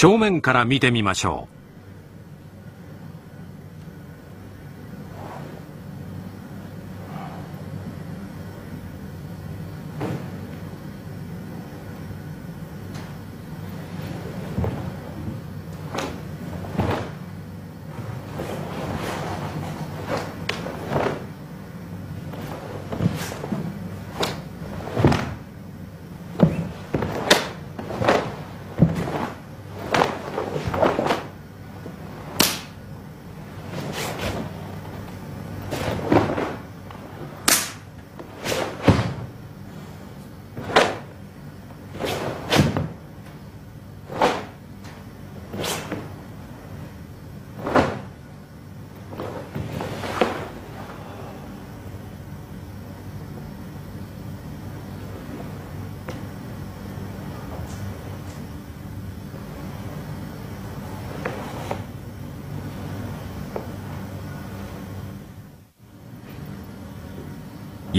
正面から見てみましょう。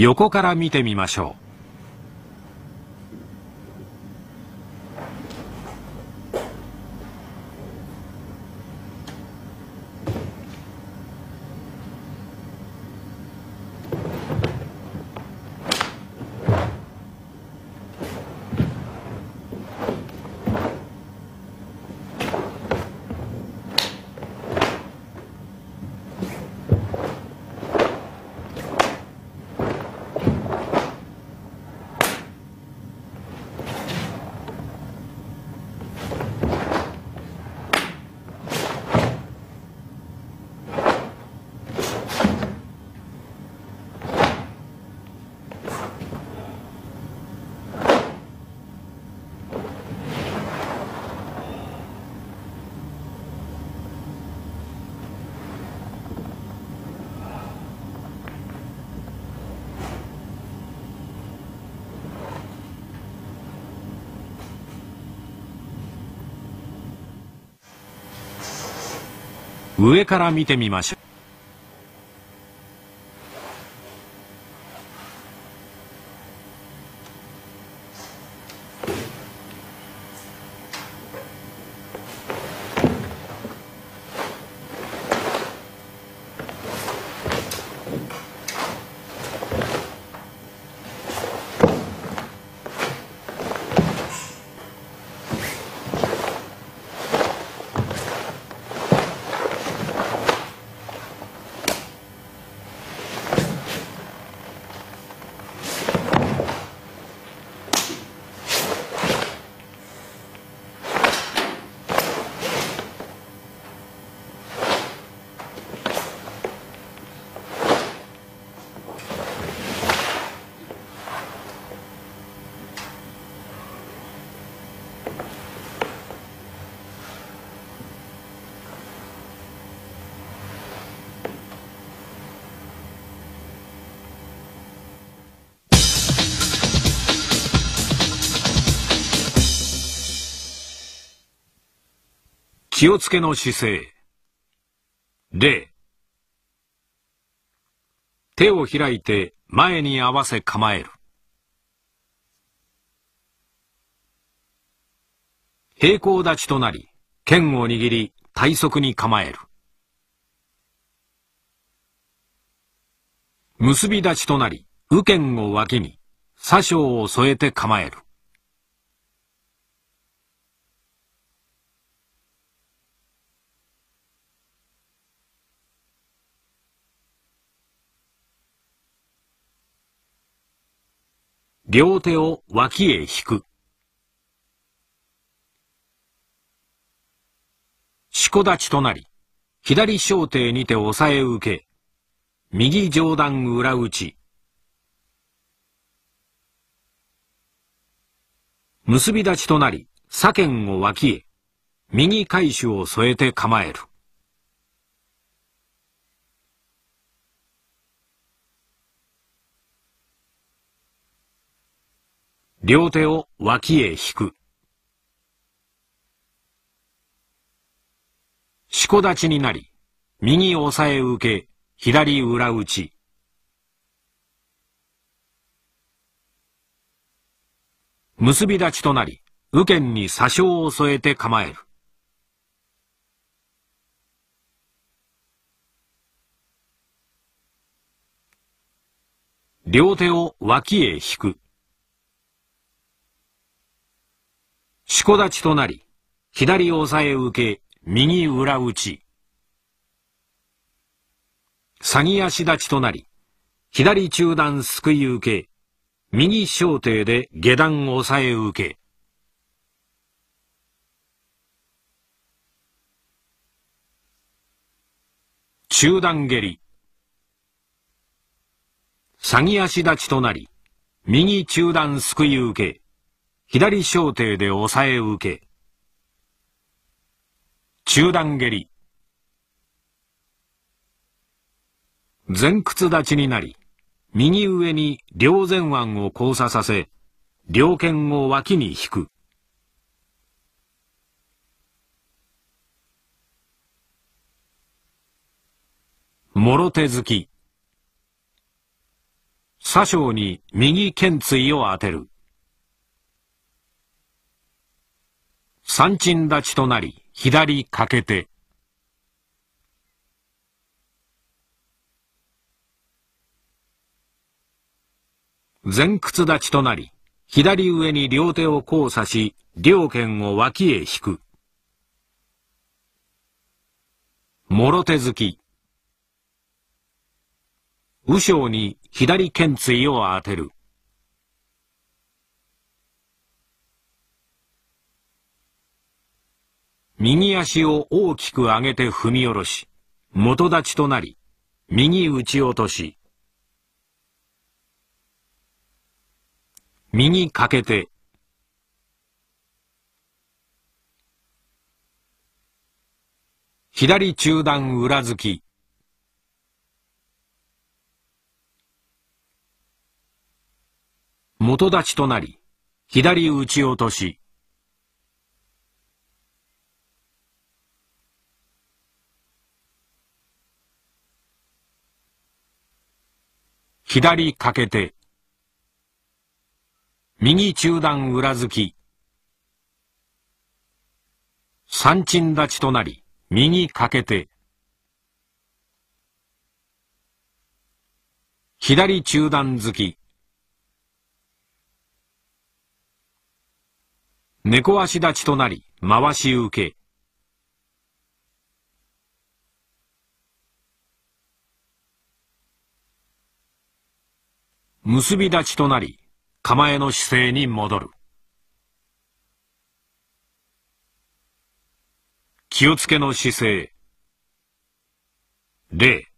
横から見てみましょう。上から見てみましょう。気をつけの姿勢。礼。手を開いて前に合わせ構える。平行立ちとなり、剣を握り体側に構える。結び立ちとなり、右剣を脇に、左小を添えて構える。両手を脇へ引く。しこ立ちとなり、左小手にて押さえ受け、右上段裏打ち。結び立ちとなり、左剣を脇へ、右返しを添えて構える。両手を脇へ引く。四股立ちになり、右押さえ受け、左裏打ち。結び立ちとなり、右剣に左称を添えて構える。両手を脇へ引く。しこ立ちとなり、左押さえ受け、右裏打ち。詐欺足立ちとなり、左中段すくい受け、右小艇で下段押さえ受け。中段蹴り。詐欺足立ちとなり、右中段すくい受け、左小艇で押さえ受け。中段蹴り。前屈立ちになり、右上に両前腕を交差させ、両剣を脇に引く。もろ手突き。左小に右剣椎を当てる。三鎮立ちとなり、左かけて。前屈立ちとなり、左上に両手を交差し、両剣を脇へ引く。もろ手突き。右将に左剣椎を当てる。右足を大きく上げて踏み下ろし、元立ちとなり、右打ち落とし、右かけて、左中段裏突き、元立ちとなり、左打ち落とし、左かけて、右中段裏突き。三鎮立ちとなり、右かけて。左中段突き。猫足立ちとなり、回し受け。結び立ちとなり、構えの姿勢に戻る。気をつけの姿勢。礼。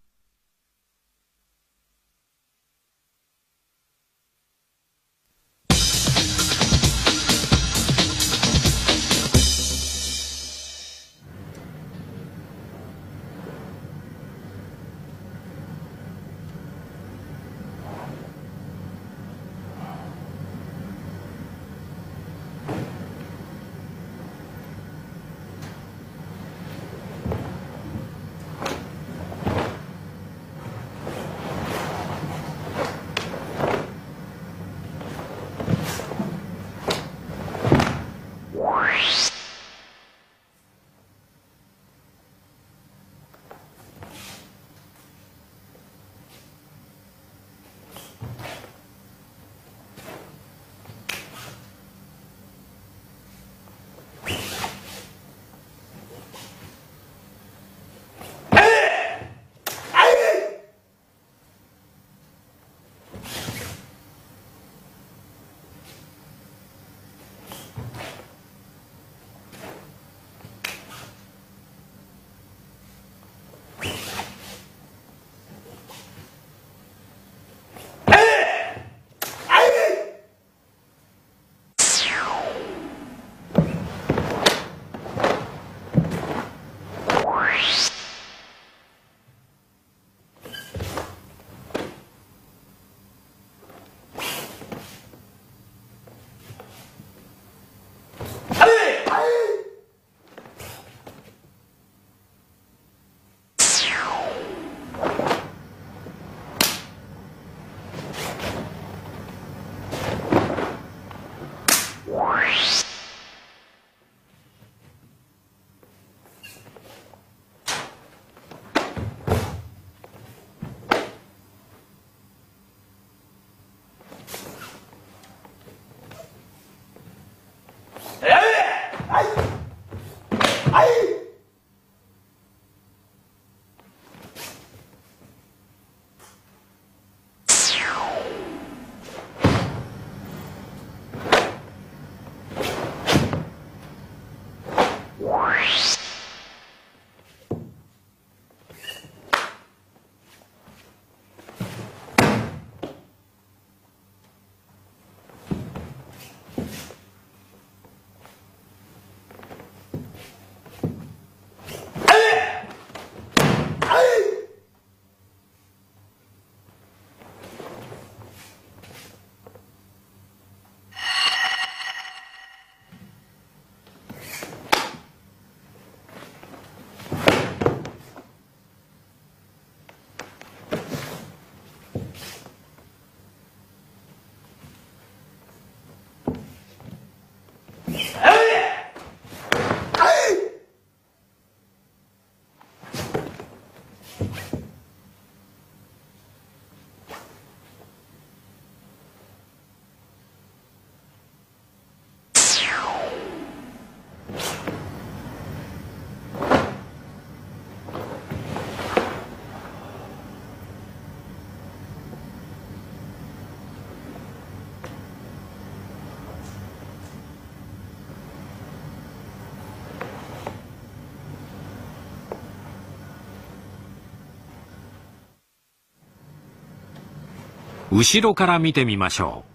後ろから見てみましょう。